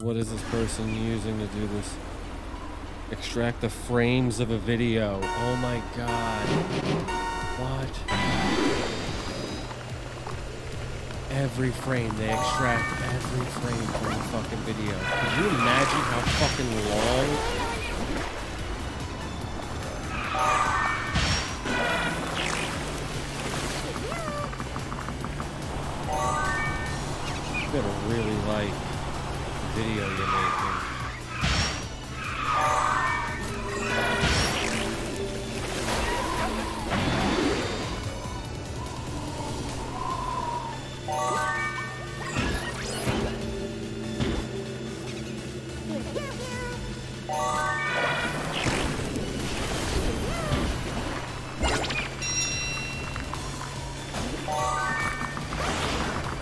What is this person using to do this? Extract the frames of a video. Oh my god. What? Every frame, they extract every frame from the fucking video. Could you imagine how fucking long really like video you're making.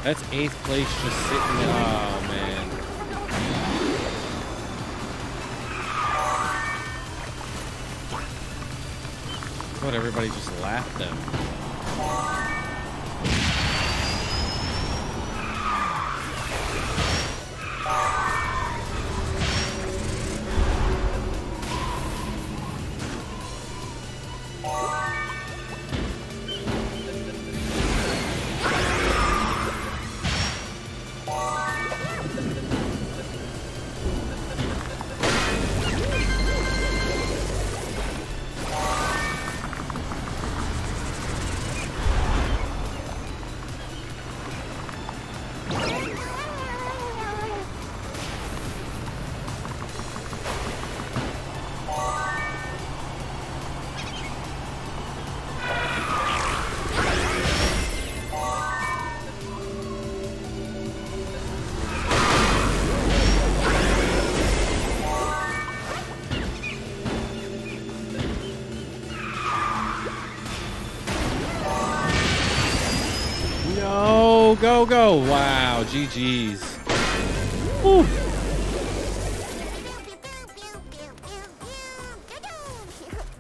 That's eighth place just sitting there. Oh, man. What, everybody just laughed them. No, go, go. Wow, GG's. Whew.